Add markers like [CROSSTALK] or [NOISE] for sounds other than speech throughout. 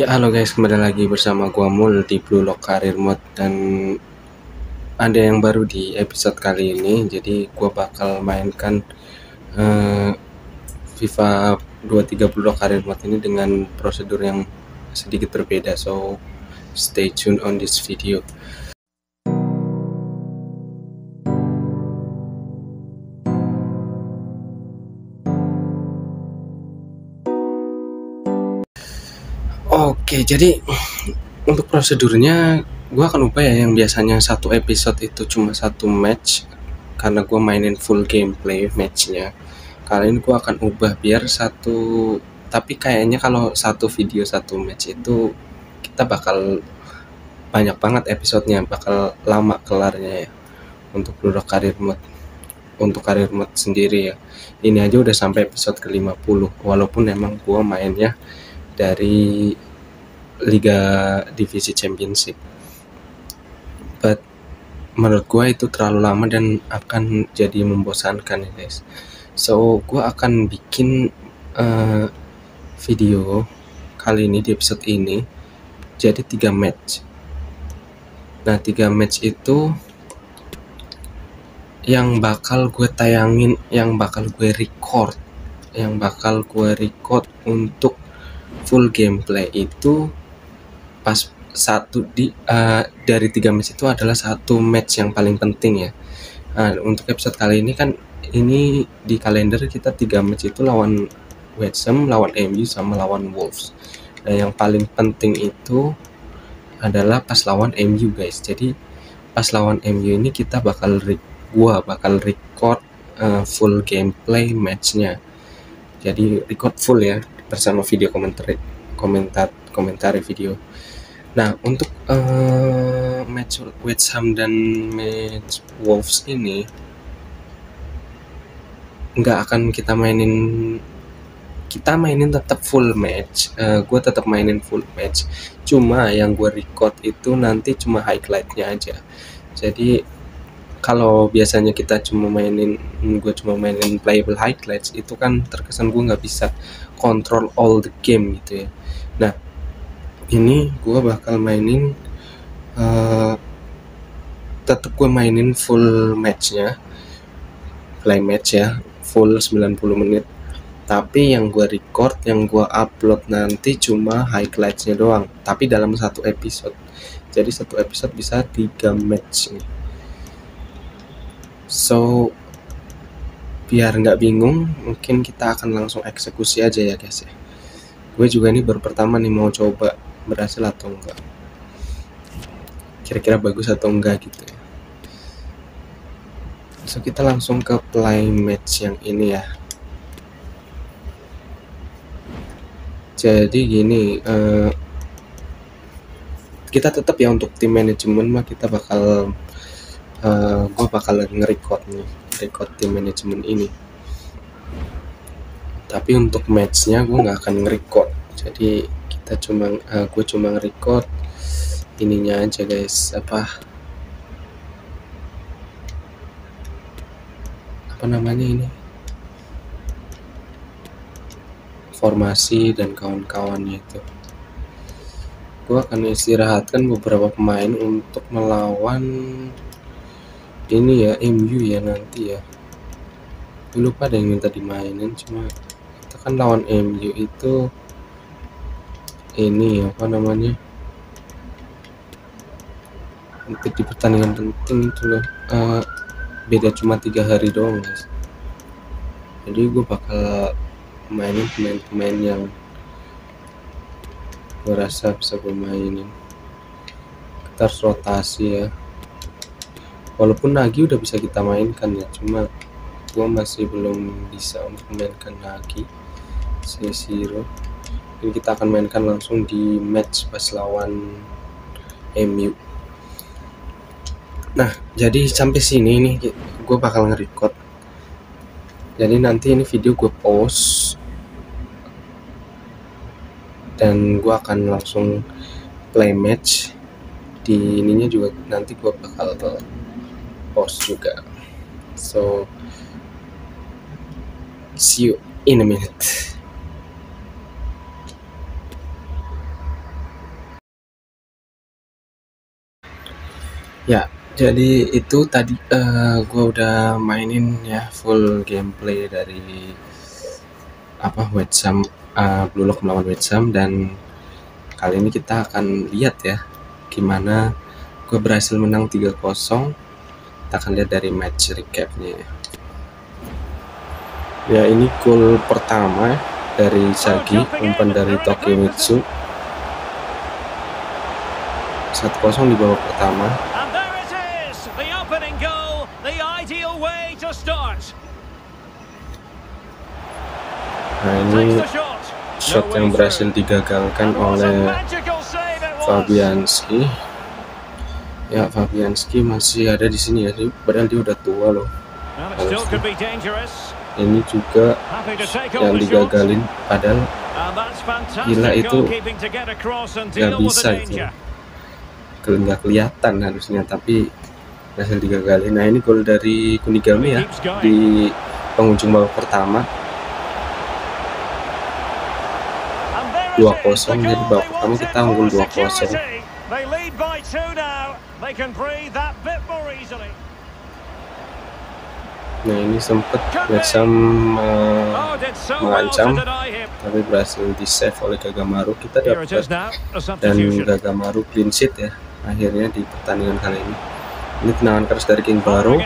Ya halo guys kembali lagi bersama gua Mul di Blue Lock Career Mode dan ada yang baru di episode kali ini. Jadi gua bakal mainkan uh, FIFA 23 Blue Lock Career Mode ini dengan prosedur yang sedikit berbeda. So stay tune on this video Oke, jadi untuk prosedurnya gue akan ubah ya yang biasanya satu episode itu cuma satu match karena gue mainin full gameplay matchnya. Kali ini gue akan ubah biar satu tapi kayaknya kalau satu video satu match itu kita bakal banyak banget episodenya bakal lama kelarnya ya untuk Blue karir mode untuk karir mode sendiri ya ini aja udah sampai episode ke 50 walaupun emang gue mainnya dari Liga Divisi Championship. But menurut gue itu terlalu lama dan akan jadi membosankan ya guys. So gue akan bikin uh, video kali ini di episode ini jadi tiga match. Nah tiga match itu yang bakal gue tayangin, yang bakal gue record, yang bakal gue record untuk full gameplay itu pas satu di uh, dari tiga match itu adalah satu match yang paling penting ya. Nah, untuk episode kali ini kan ini di kalender kita tiga match itu lawan West Ham, lawan MU sama lawan Wolves. Nah, yang paling penting itu adalah pas lawan MU guys. Jadi pas lawan MU ini kita bakal gua bakal record uh, full gameplay matchnya. Jadi record full ya bersama video komentar komentar komentar video. Nah, untuk uh, match West Ham dan match Wolves ini nggak akan kita mainin kita mainin tetap full match. Uh, eh, gue tetap mainin full match. Cuma yang gue record itu nanti cuma highlightnya aja. Jadi kalau biasanya kita cuma mainin gue cuma mainin playable highlights itu kan terkesan gue nggak bisa control all the game gitu ya ini gue bakal mainin uh, tetap gue mainin full matchnya play match ya full 90 menit. Tapi yang gue record yang gue upload nanti cuma highlightsnya doang tapi dalam satu episode. Jadi satu episode bisa tiga match nih so biar nggak bingung mungkin kita akan langsung eksekusi aja ya guys ya. Gue juga ini baru pertama nih mau coba berhasil atau enggak. Kira-kira bagus atau enggak gitu ya. So kita langsung ke play match yang ini ya. Jadi gini uh, kita tetap ya untuk tim manajemen mah kita bakal uh, eh, gue bakal nge-record nih record tim manajemen ini. Tapi untuk matchnya gue nggak akan nge-record. Jadi kita cuma uh, gue cuma record ininya aja guys. Apa? Apa namanya ini? Formasi dan kawan-kawannya itu. Gue akan istirahatkan beberapa pemain untuk melawan ini ya MU ya nanti ya. Lupa ada yang minta dimainin cuma kita kan lawan MU itu ini apa namanya untuk di pertandingan penting itu loh. Uh, beda cuma tiga hari doang guys. Jadi gue bakal mainin pemain-pemain yang gue rasa bisa gue mainin. Kita harus rotasi ya. Walaupun Nagi udah bisa kita mainkan ya cuma gue masih belum bisa untuk memainkan Nagi Sesiro ini kita akan mainkan langsung di match pas lawan MU nah jadi sampai sini nih gue bakal nge-record. Jadi nanti ini video gue post. Dan gue akan langsung play match. Di ininya juga nanti gue bakal post juga. So see you in a minute ya jadi itu tadi uh, gua udah mainin ya full gameplay dari apa Wetsam uh, Blue Lock melawan Wetsam dan kali ini kita akan lihat ya gimana gue berhasil menang 3-0 kita akan lihat dari match recapnya ya. Ini gol pertama dari Sagi umpan dari Tokimitsu. 1-0 di babak pertama Nah ini shot yang berhasil digagalkan oleh Fabianski. Ya Fabianski masih ada di sini ya, padahal dia udah tua loh. Ini juga yang digagalin, padahal gila itu nggak bisa itu, nggak kelihatan harusnya, tapi berhasil digagalin. Nah ini gol dari Kunigami ya di pengunjung babak pertama 2-0 jadi babak pertama kita unggul 2-0 Nah ini sempat West uh, mengancam tapi berhasil di save oleh Gagamaru kita dapat dan Gagamaru clean sheet ya akhirnya di pertandingan kali ini. Ini tendangan keras dari King Baru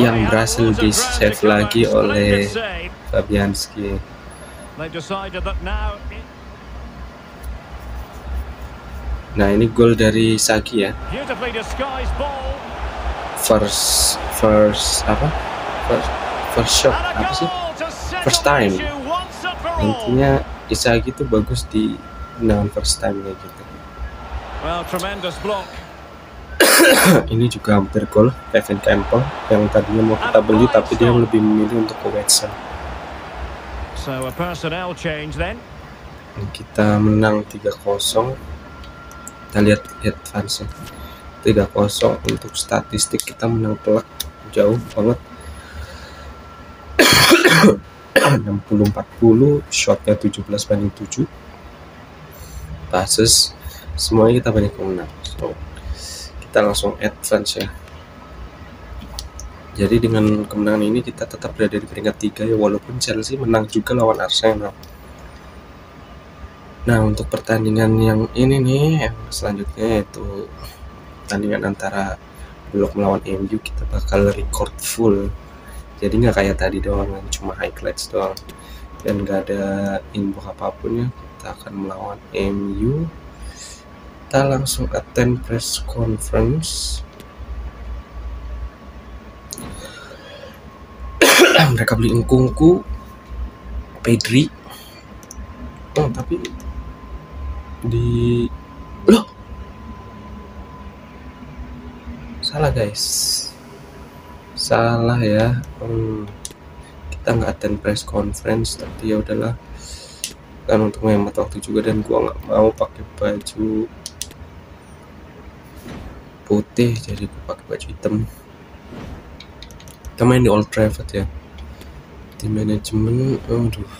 yang berhasil di save lagi oleh Fabianski Nah ini gol dari Saki ya. First, first apa? First, first shot apa sih? First time. Intinya Isagi itu bagus di tendangan first time kayak gitu. [COUGHS] ini juga hampir gol Kevin Campbell yang tadinya mau kita beli tapi dia lebih memilih untuk ke West So a personnel change then. Kita menang 3-0. Kita lihat advance 3-0 untuk statistik kita menang telak jauh banget. [COUGHS] 60-40 shotnya 17 banding 7 passes semuanya kita banyak menang so kita langsung advance ya jadi dengan kemenangan ini kita tetap berada di peringkat 3 ya walaupun Chelsea menang juga lawan Arsenal. Nah untuk pertandingan yang ini nih yang selanjutnya yaitu pertandingan antara Blok melawan MU kita bakal record full. Jadi nggak kayak tadi doang cuma highlights doang dan nggak ada info apa pun ya kita akan melawan MU. Kita langsung attend press conference mereka beli engkungku Pedri. Oh tapi di loh. Salah guys. Salah ya. Hmm, kita nggak attend press conference tapi ya udahlah. Kan untuk menghemat waktu juga dan gua nggak mau pakai baju putih jadi gua pakai baju hitam. Kita main di Old Trafford ya di manajemen aduh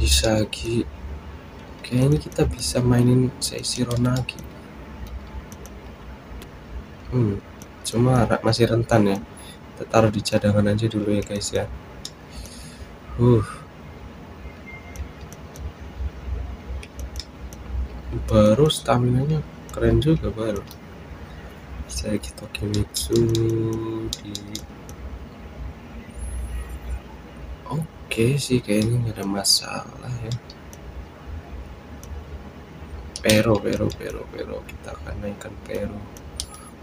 bisa lagi. Kayaknya kita bisa mainin sesi Ronaldo. Hmm cuma masih rentan ya. Kita taruh di cadangan aja dulu ya guys ya. Uh baru stamina nya keren juga baru. Saya gitu Kimitsu di Oke sih kayaknya nggak ada masalah ya. Pero, pero, pero, pero kita akan naikkan pero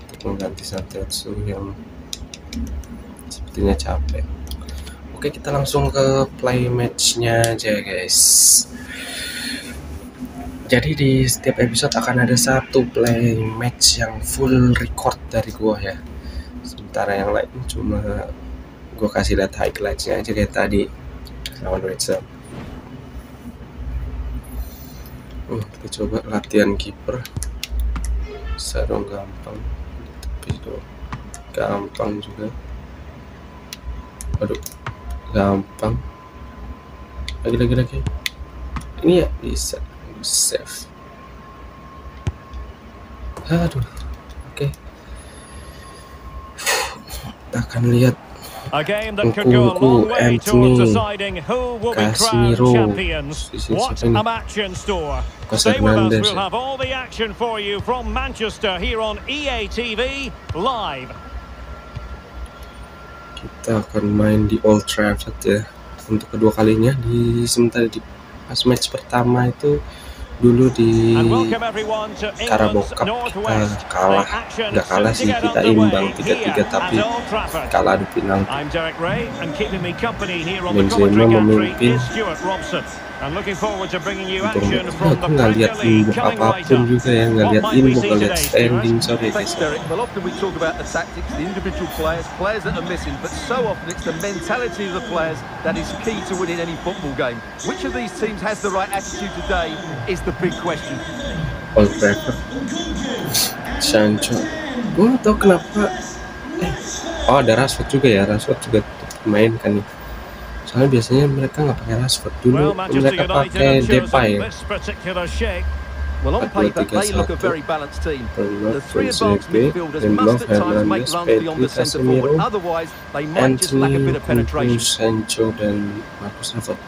untuk mengganti Santetsu yang sepertinya capek. Oke kita langsung ke play matchnya aja guys. Jadi di setiap episode akan ada satu play match yang full record dari gua ya. Sementara yang lain cuma gue kasih lihat highlightsnya aja kayak tadi lawan Wrexham uh, kita coba latihan kiper. Bisa dong gampang. Tapi dong gampang juga. Aduh gampang. Lagi lagi lagi. Ini ya bisa. Save. Aduh. Oke. Kita akan lihat A game that could go a Nkunku, Anthony, deciding who will be crowned Casemiro. Lucas Hernandez. we'll have all the action for you from Manchester here on EA TV live. kita akan main di Old Trafford ya untuk kedua kalinya di sementara di pas match pertama itu dulu di England's Cup. Kita kalah. The action nggak kalah sih kita imbang 3-3 here tapi kalah di penalti the Benzema memimpin. Is Stuart Robson. I'm looking forward to bringing you Untung action ya, from the aku nggak lihat Premier League inbox coming right apapun up. juga ya nggak What might we see today, standing sorry Thanks, Derek. Well, often we talk about the tactics, the individual players, players that are missing, but so often it's the mentality of the players that is key to winning any football game. Which of these teams has the right attitude today is the big question. Old Trafford Sancho. Gue nggak tahu kenapa eh. Oh ada Rashford juga ya. Rashford juga main kan. nih soalnya biasanya mereka nggak pakai Rashford dulu mereka pakai Depay ya this particular shape. Well, on Atletico paper, they look a satu. very balanced team. Lindelof, The three advanced Valverde, midfielders Lindelof, must at times make Hernandez, runs beyond the Pedri, centre forward. Casemiro, Otherwise, they might just lack a Anthony, bit of penetration. Kunku, Sancho dan Marcus Rashford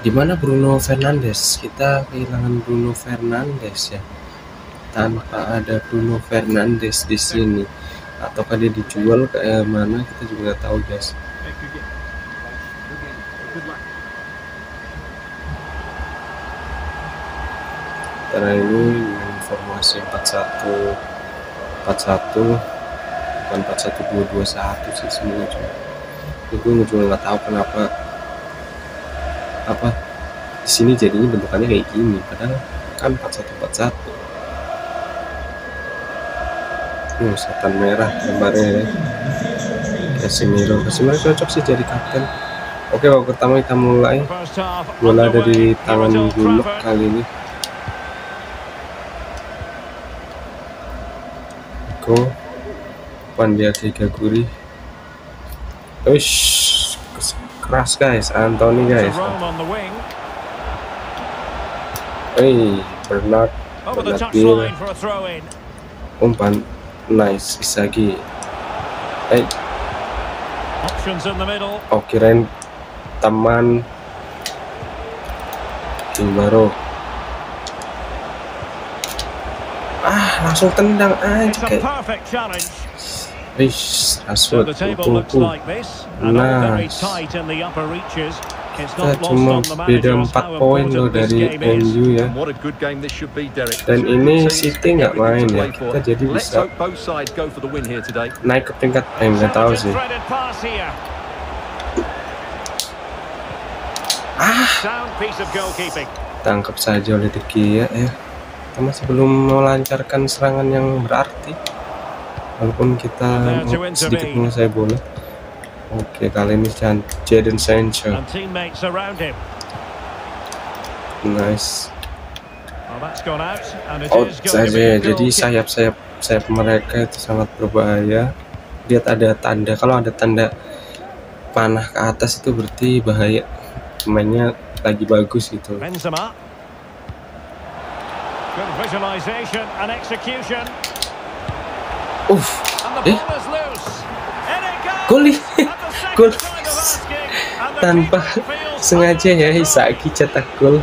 di mana Bruno Fernandes kita kehilangan Bruno Fernandes ya tanpa ada Bruno Fernandes di sini ataukah dia dijual ke eh, mana kita juga nggak tahu guys karena ini dengan formasi 41 41 bukan 41 221 sih sebenarnya cuma ini gue juga nggak tahu kenapa apa di sini jadinya bentukannya kayak gini padahal kan 4141 Oh, setan merah gambarnya ya. Casemiro, Casemiro cocok sih jadi kapten. Oke, babak pertama kita mulai. Bola ada di tangan Trafford. kali ini. Go. Pandia Guri. Ush, keras guys, Anthony guys. Hey, Bernard, Bernard Bill, umpan, nice, Isagi. Eh, middle. oh kirain teman tim baru. Ah, langsung tendang aja kayak. Wish, Rashford, looks tunggu. like this, and all very Nice. tight in the upper reaches. It's Kita not lost cuma on the beda managers 4 how poin loh dari. MU ya. Dan ini City nggak main ya. Kita jadi bisa naik ke peringkat eh nggak tahu sih. Ah, tangkap saja oleh De Gea ya. Kita masih belum melancarkan serangan yang berarti. Walaupun kita sedikit menguasai bola. Oke, kali ini Jadon Sancho. Nice. Be saja. a Jadi sayap-sayap sayap mereka itu sangat berbahaya. Lihat ada tanda. Kalau ada tanda panah ke atas itu berarti bahaya. Pemainnya lagi bagus gitu. Benzema. Good visualization and execution. Uff, Eh? gol second Gol. Tanpa sengaja ya Isaki cetak gol.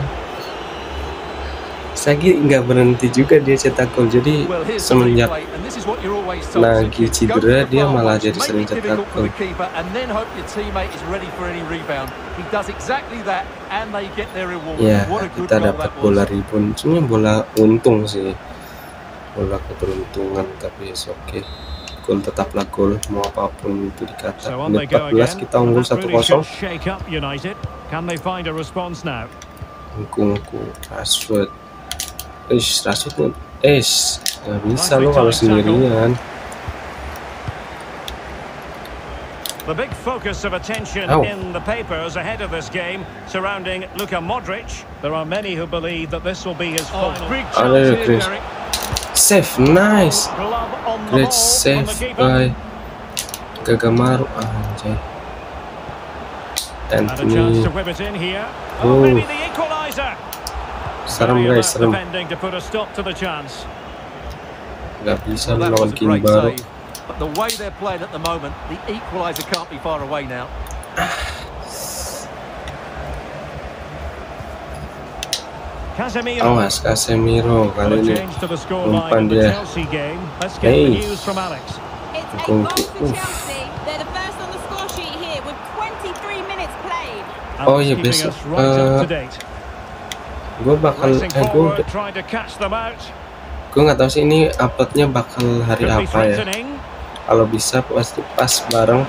Isaki nggak berhenti juga dia cetak gol. Jadi semenjak go cedera, dia malah jadi sering cetak gol. rebound. Ya kita dapat bola ribon. Cuma bola untung sih. Bola keberuntungan tapi oke. Gol tetaplah gol mau apa pun itu dikata. Menit go 14 again. kita unggul That really 1-0. should shake up United. Can they find a response now? Kungku, Rashford. Ish, Rashford Ish, nggak bisa lo kalau sendirian. The big focus of attention Ow. in the papers ahead of this game surrounding Luka Modric. There are many who believe that this will be his Oh, final. big Ada chance here, Derek. Save, nice. Glove on the Great save from the keeper. by Gagamaru. Anjay. Ah, and a chance to whip it in here. Oh. Oh, maybe the equaliser. Serem Very guys, alert serem. defending to put a stop to the chance. nggak bisa Well, that lawan was a King great save. But the way they're playing at the moment, the equaliser can't be far away now. [SIGHS] Casemiro. awas Casemiro Well, kali change to the scoreline umpan of the Chelsea game. Let's get Hey. the news from Alex. It's eight Go- goals for. Chelsea. They're the first on the score sheet here with 23 minutes played. Oh, Alex iya, keeping besok, us right up eh, to date. Gue bakal eh gue gue nggak tahu sih ini uploadnya bakal hari apa ya. kalau bisa pasti pas bareng.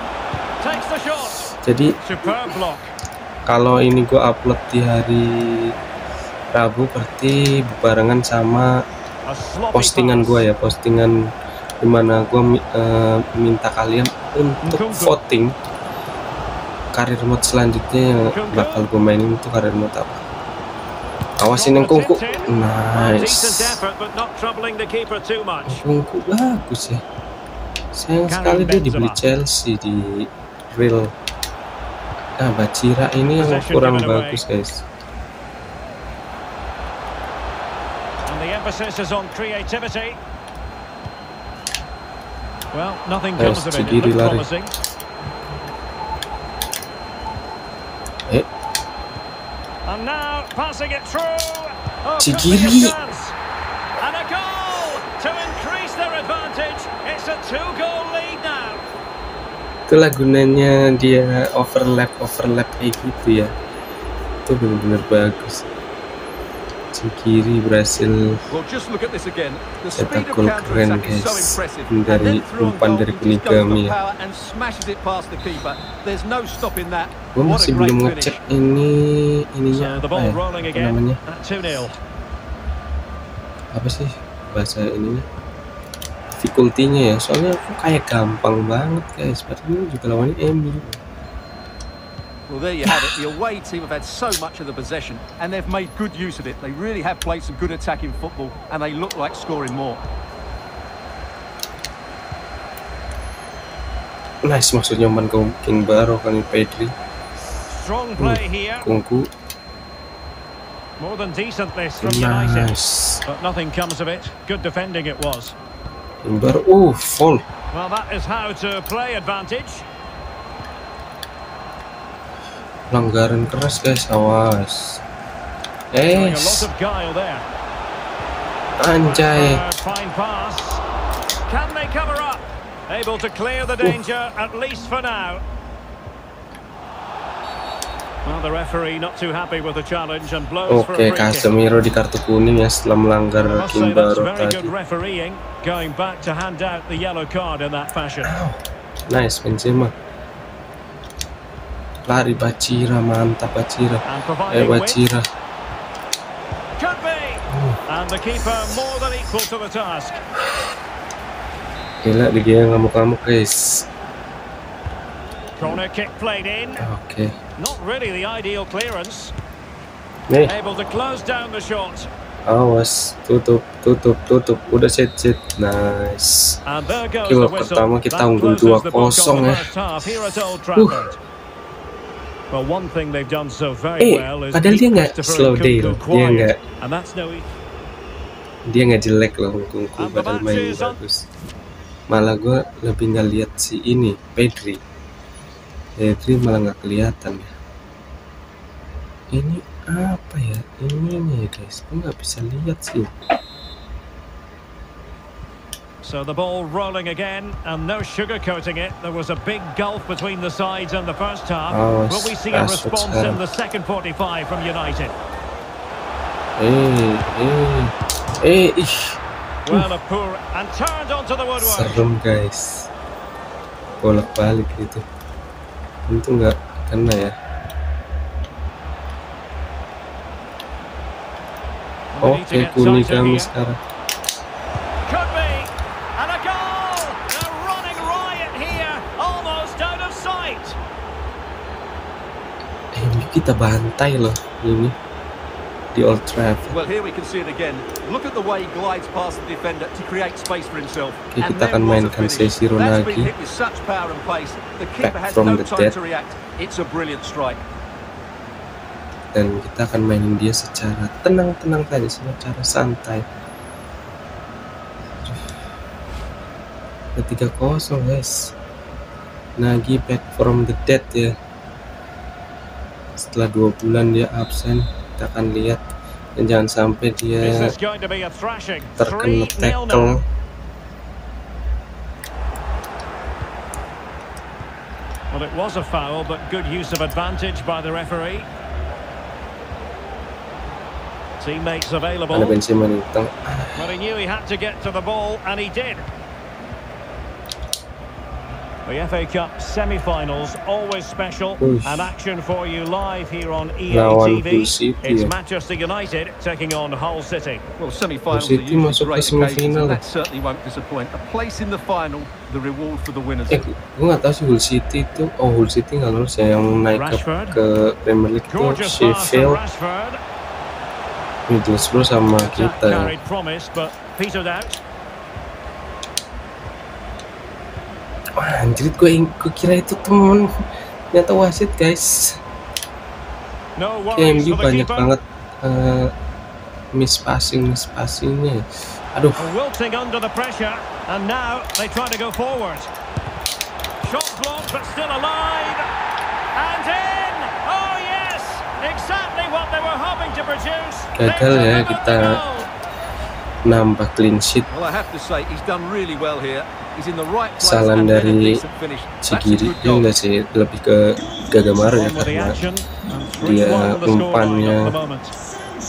Jadi kalau ini gue upload di hari Rabu berarti barengan sama postingan gue ya postingan di mana gue minta kalian untuk voting karir mode selanjutnya yang bakal gue mainin itu karir mode apa awasin yang kungku nice kungku bagus ya sayang sekali dia dibeli. Chelsea di Real nah Bacira ini yang kurang bagus guys And the emphasis is on creativity. Well, nothing comes of it. It Chigiri looked lari. promising. eh And now passing it through. Oh, could be a Chigiri. chance. And a goal to increase their advantage. It's a two-goal lead now. itulah gunanya dia overlap overlap kayak gitu ya. Itu benar-benar bagus Cikiri berhasil. Cetak gol keren, guys. Dari umpan dari Kunigami ya. gue masih belum ngecek ini ininya apa ya? apa namanya? At 2-0. apa sih bahasa ininya? Difficulty-nya ya. Soalnya kok kayak gampang banget guys. Padahal ini juga lawannya MU Well, there you have it. The away team have had so much of the possession, and they've made good use of it. They really have played some good attacking football, and they look like scoring more. nice maksudnya umpan ke King Baro kali Pedri Strong play here. Kungku More than decent this from United. nice But nothing comes of it. Good defending it was. King Baro uh fall Well, that is how to play advantage. Pelanggaran keras guys awas there. anjay Uh, fine pass. Can they cover up? Able to clear the danger, at least for now. Well, the referee not too happy with the challenge and blows for Oke. Casemiro di kartu kuning ya setelah melanggar Kimbaro very tadi. good refereeing, going back to hand out the yellow card in that fashion. Nice Benzema. Lari Bacira, mantap Bacira. Eh Bacira. task. Gila di dia ngamuk-ngamuk guys. Corner kick played in. Oke. Not really the ideal clearance. Nih, Able to close down the shot. awas. Tutup, tutup, tutup. Udah set set. Nice. Oke, whistle. pertama kita unggul closes the book 2-0 on the ya. first Eh, padahal dia nggak slow day loh. Dia nggak dia nggak jelek loh Kungku And the padahal main bagus. Malah gue lebih nggak lihat si ini Pedri. Pedri malah nggak kelihatan ya. Ini apa ya? Ini nih guys, gue nggak bisa lihat sih. So the ball rolling again, and no sugarcoating it. There was a big gulf between the sides in the first half. Oh, Will we see a response in the second 45 from United? Eh, eh, eh, ih, Well, a poor and turned onto the woodwork. serem guys. Bolak balik gitu. Untung nggak kena ya. We need to Oke, get kuning kami sekarang. Kita bantai loh ini di Old Trafford. Well, here we can see it again. Look at the way he glides past the defender to create space for himself. Oke, And kita akan mainkan sesi keeper Back from the dead. to react. It's a brilliant strike. dan kita akan mainin dia secara tenang-tenang tadi secara santai Ketiga kosong guys. Nagi back from the dead ya. Setelah dua bulan dia absen, kita akan lihat dan jangan sampai dia this going to be a thrashing? terkena tackle. Well, it was a foul, but good use of advantage by the referee. Teammates available. Benzema di tengah. Well, he knew he had to get to the ball, and he did. The FA Cup semi-finals, always special. Oof. An action for you live here on EA TV. Hull It's. Manchester United taking on Hull City. Well, semi-finals Hull are City usually great occasions, and that certainly won't disappoint. A place in the final, the reward for the winners. Eh, gue nggak tahu sih Hull City itu, oh Hull City nggak lolos ya yang naik ke, Rashford. ke Premier League itu Gorgeous pass from Sheffield, Rashford. Middlesbrough sama Attack kita. ya. carried promise, but petered out. Wah, anjir gue, gue kira itu temen. Ternyata wasit guys. No Kayak worries MU for the banyak banget eh, miss passing, miss passingnya. Aduh, Wilting under the pressure, and now they try to go forward. Shot blocked, but still alive. And in! Oh, yes! Exactly what they were hoping to produce. They Gagal ya kita-. Nambah clean sheet. Well, I have to say, he's done really well here. He's in the right place Kesalahan and then a dari decent finish. That's Cigiri ya enggak sih lebih ke Gagamaro ya On with the karena dia 3-1 the scoreline umpannya at the moment.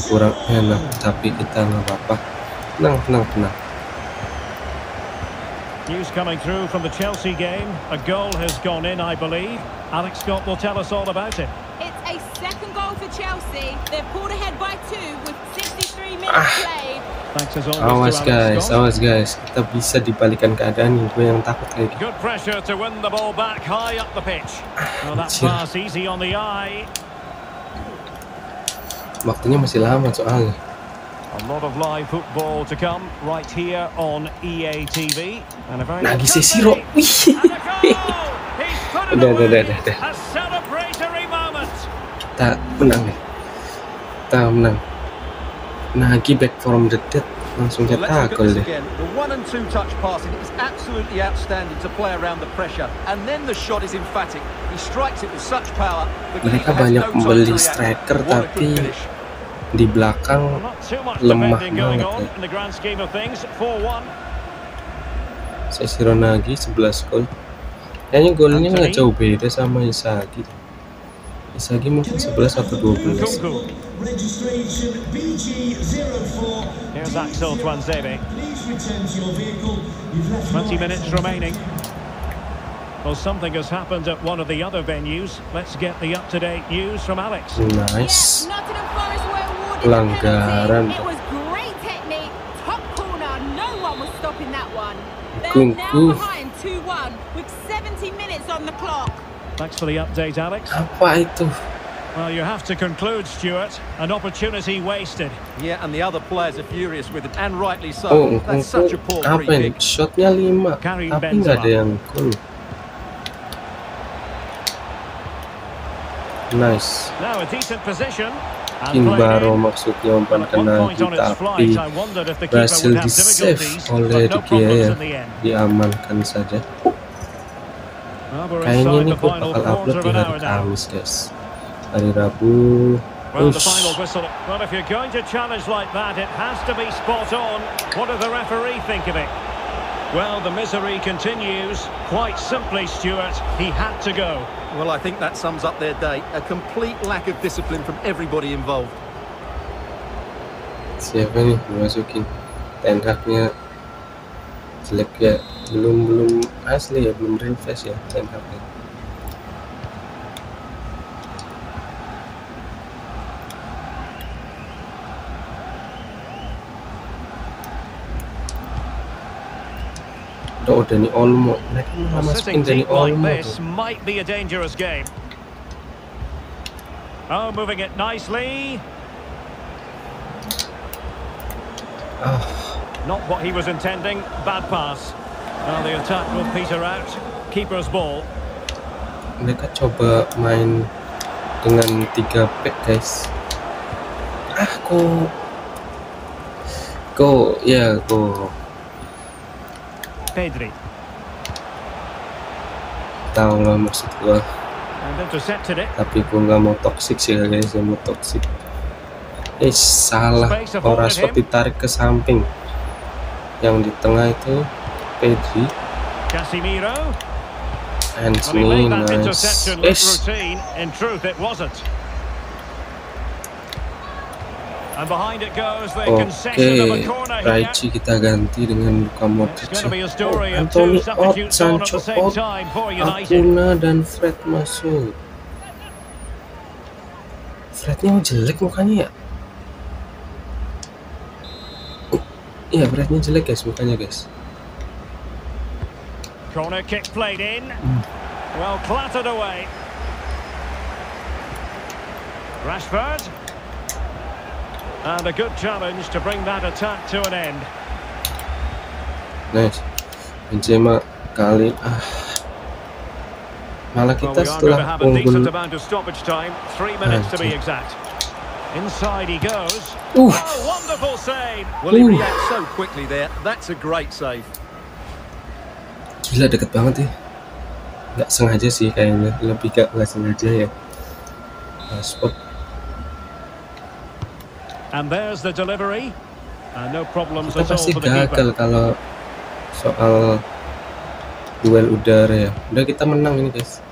kurang enak tapi kita nggak apa-apa tenang tenang tenang News coming through from the Chelsea game. A goal has gone in, I believe. Alex Scott will tell us all about it. It's a second goal for Chelsea. They've pulled ahead by two with 63 minutes Ah. played. Thanks as always awas guys awas guys kita bisa dibalikan keadaan gue yang takut kayak gitu Good pressure to win the ball back high up the pitch. Well, that Anjir. pass easy on the eye. waktunya masih lama soalnya A lot of live football to come right here on EA TV. And a very Nagi good Sesiro. Udah, udah, udah, udah. Moment. kita menang nih kita menang Nagi back from the dead langsung cetak gol deh again. The one and two touch passing is absolutely outstanding to play around the pressure. And then the shot is emphatic. He strikes it with such power. The Mereka banyak membeli striker, tapi di belakang Lemah banget ya. in the grand scheme of things. 4-1. Sesiro Nagi 11 gol kayaknya golnya nggak jauh beda sama Isagi Isagi mungkin 11 atau 12 Nkunku. Here's Axel Twanzebe. 20 minutes remaining. Well, something has happened at one of the other venues. Let's get the up-to-date news from Alex. nice Yeah, Nottingham Forest were awarded Pelanggaran. the penalty. It was great technique, top corner. No one was stopping that one. They're Nkunku. now behind 2-1 with 70 minutes on the clock. Thanks for the update, Alex. apa itu Well, you have to conclude, Stuart. An opportunity wasted. Yeah, and the other players are furious with him, and rightly so. oh That's such a Nkunku poor apa free ini kick. shotnya 5 Karim tapi nggak ada Benzema. yang gol nice Now a decent position. And King played Baro in. maksudnya umpan At ke one Nagi point on its tapi flight, I wondered if the keeper berhasil would have di save difficulties, oleh but De no Gea problems ya in the end. diamankan saja Well, we're kayaknya inside ini the gue final bakal upload quarter of di an hari hour now. Kamis guys hari Rabu Well, the final whistle. Well, if you're going to challenge like that, it has to be spot on. What does the referee think of it? Well, the misery continues. Quite simply, Stuart, he had to go. Well, I think that sums up their day. A complete lack of discipline from everybody involved. siapa nih dimasukin Ten Hag-nya jelek ya belum belum asli ya belum real face ya Ten Hag-nya nih Olmo mereka malah Well, masukin sitting deep like this might be a dangerous game. Oh, moving it nicely. ah Not what he was intending. Bad pass. Well, the attack will peter out. Keeper's ball. mereka coba main dengan 3 back guys ah kok kok ya kok Pedri. tahu lah maksud gua? And tapi gua nggak mau toxic sih guys. Yang mau toxic. Eh salah. Rashford him. ditarik ke samping. Yang di tengah itu Pedri. Casemiro. nice interception look eh Oke. Raichi kita ganti dengan Luka Modric. Oh, Anthony at Sancho United. Akuna dan Fred masuk. Frednya jelek mukanya ya? Oh, Iya, Frednya jelek guys mukanya guys. Corner kick played in. Hmm. Well clattered away. Rashford. And a good challenge to bring that attack to an end. Nice. Benzema kali ah. Malah Well, kita we are going to setelah have a decent unggul. amount of stoppage time. Three minutes to be exact. Inside he goes. Oh, wonderful save. Well, he Ooh. reacts so quickly there. That's a great save. gila deket banget ya. Nggak sengaja sih kayaknya, lebih gak nggak sengaja ya. Nah, spot And there's the delivery. And no problems kita at all pasti for the keeper. gagal kalau soal duel udara ya udah kita menang ini guys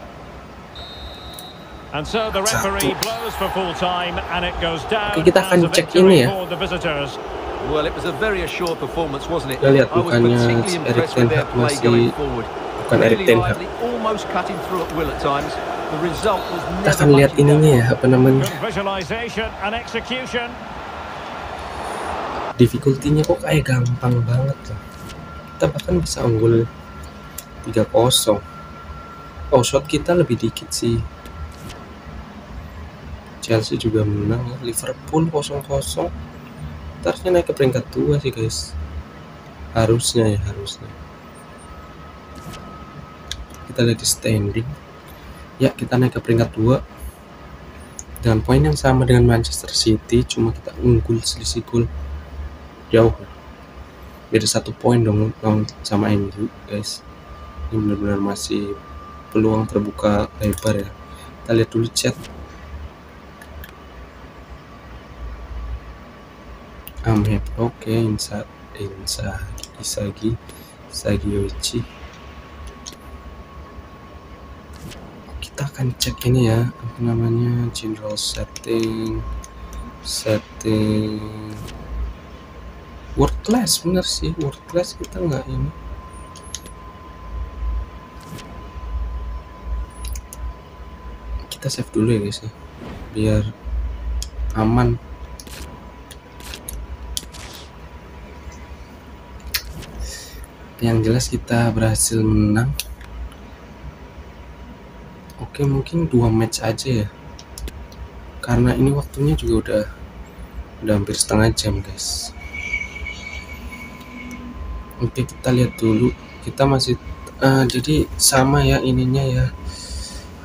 And so the referee blows for full time and it goes down Oke, kita akan cek ini ya. for the visitors. Well, it was a very assured performance, wasn't it? Kita lihat I was bukannya Erik impressed Ten Hag masih- going forward. bukan Erik Really Ten Hag lively, almost cutting through at will at times. The result was kita never akan lihat ininya ya apa namanya Good visualisation and execution. Difficulty-nya kok kayak gampang banget loh kita bahkan bisa unggul 3-0 oh shot kita lebih dikit sih. Chelsea juga menang ya. Liverpool 0-0 Kita harusnya naik ke peringkat 2 sih guys. Harusnya ya harusnya. Kita lihat di standing. Ya kita naik ke peringkat 2 dengan poin yang sama dengan Manchester City cuma kita unggul selisih gol jauh. Beda satu poin dong sama MU guys. Ini benar-benar masih peluang terbuka lebar ya. Kita lihat dulu chat. I'm happy. Oke inside inside Isagi Isagi Yoichi kita akan cek ini ya apa namanya general setting setting word class bener sih. Word class kita nggak ini. Kita save dulu ya guys ya. Biar aman. Yang jelas kita berhasil menang. Oke mungkin dua match aja ya. Karena ini waktunya juga udah udah hampir setengah jam guys oke kita lihat dulu. Kita masih eh, jadi sama ya ininya ya.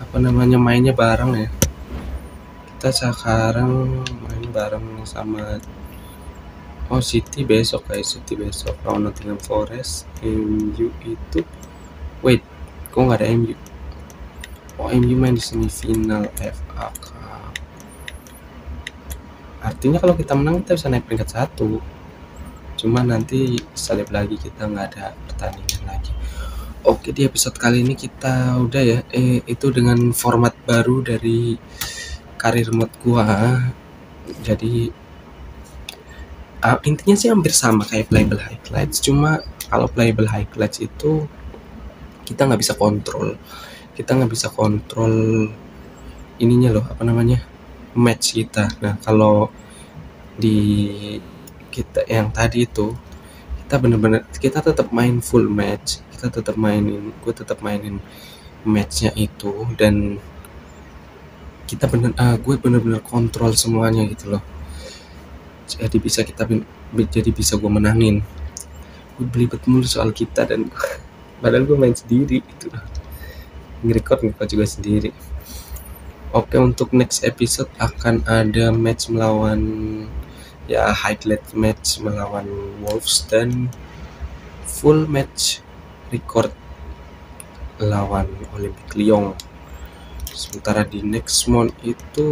Apa namanya mainnya bareng ya. Kita sekarang main bareng sama oh City besok kayak City besok. Lawan Nottingham Forest MU itu. Wait kok nggak ada MU oh MU main di semifinal FA Cup. Artinya kalau kita menang kita bisa naik peringkat satu cuma nanti salib lagi kita nggak ada pertandingan lagi. Oke di episode kali ini kita udah ya. Eh itu dengan format baru dari karir mode gua. Jadi ah, intinya sih hampir sama kayak playable highlights. Cuma kalau playable highlights itu kita nggak bisa kontrol. Kita nggak bisa kontrol ininya loh apa namanya match kita. Nah kalau di kita yang tadi itu kita bener-bener kita tetap main full match kita tetap mainin gue tetap mainin matchnya itu dan kita bener ah, gue bener-bener kontrol semuanya gitu loh. Jadi bisa kita jadi bisa gue menangin gue belibet mulu soal kita dan [LAUGHS] padahal gue main sendiri gitu loh. Nge-record nge juga sendiri. Oke untuk next episode akan ada match melawan ya highlight match melawan Wolves dan full match record lawan Olympic Lyon. Sementara di next month itu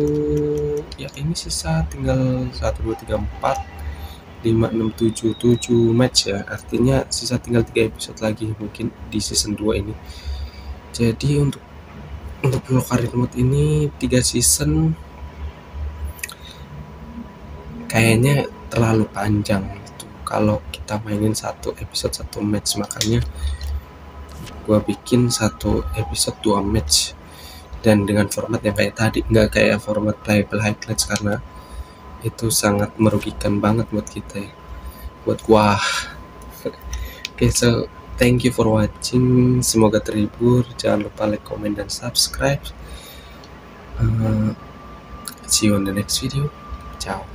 ya ini sisa tinggal 1 2 3 4 5 6 7 7 match ya. Artinya sisa tinggal 3 episode lagi mungkin di season 2 ini. Jadi untuk untuk Pulau Karimut ini 3 season kayaknya terlalu panjang gitu. Kalau kita mainin satu episode satu match makanya gua bikin satu episode dua match. Dan dengan format yang kayak tadi nggak kayak format playable highlights karena itu sangat merugikan banget buat kita ya. Buat gua. [LAUGHS] Oke okay, so thank you for watching. Semoga terhibur. Jangan lupa like comment dan subscribe. Uh, see you on the next video. Ciao